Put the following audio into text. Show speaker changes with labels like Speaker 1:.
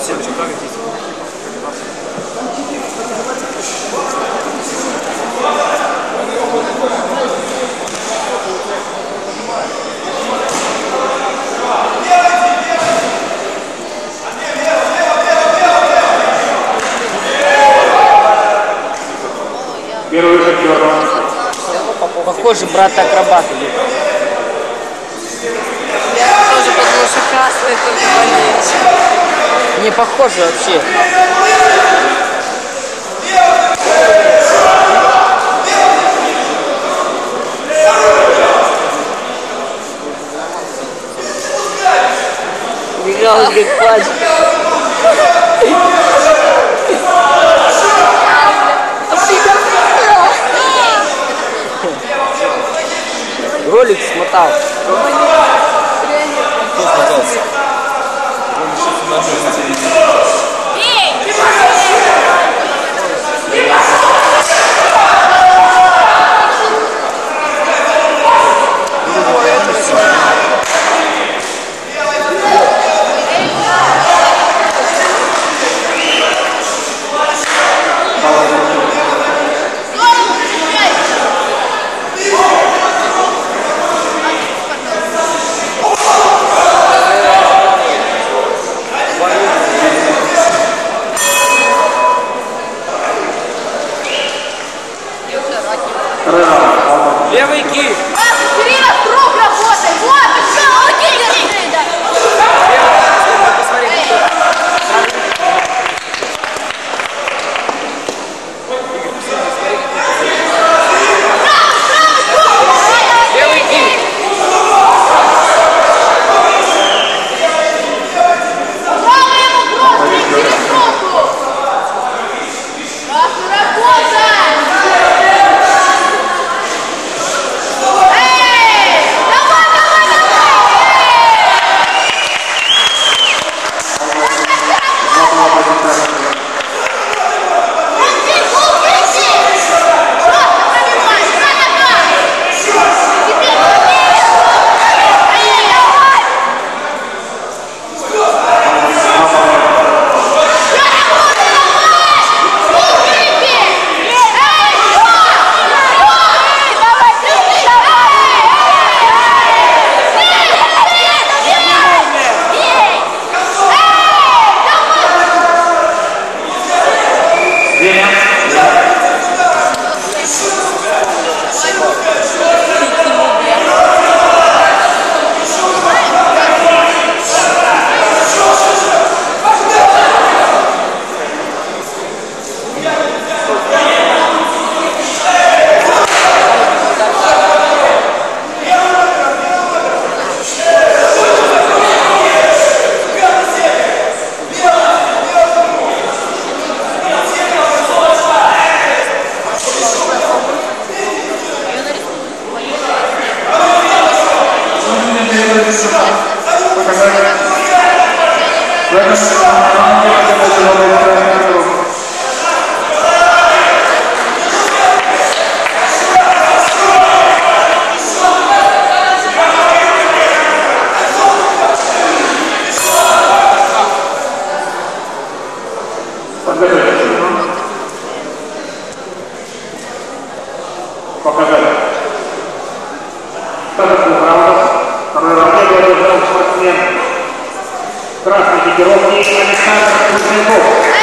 Speaker 1: 8.
Speaker 2: Первый шатер.
Speaker 1: Похоже, брат акробат идет.
Speaker 3: Что красный только болеет.
Speaker 1: Не похоже вообще. Бегал как плачет. Ролик смотал.
Speaker 3: Deus.
Speaker 2: В этом раунде победу красную руку. Подготовиться. Красной пятерки Александр Кузьменков.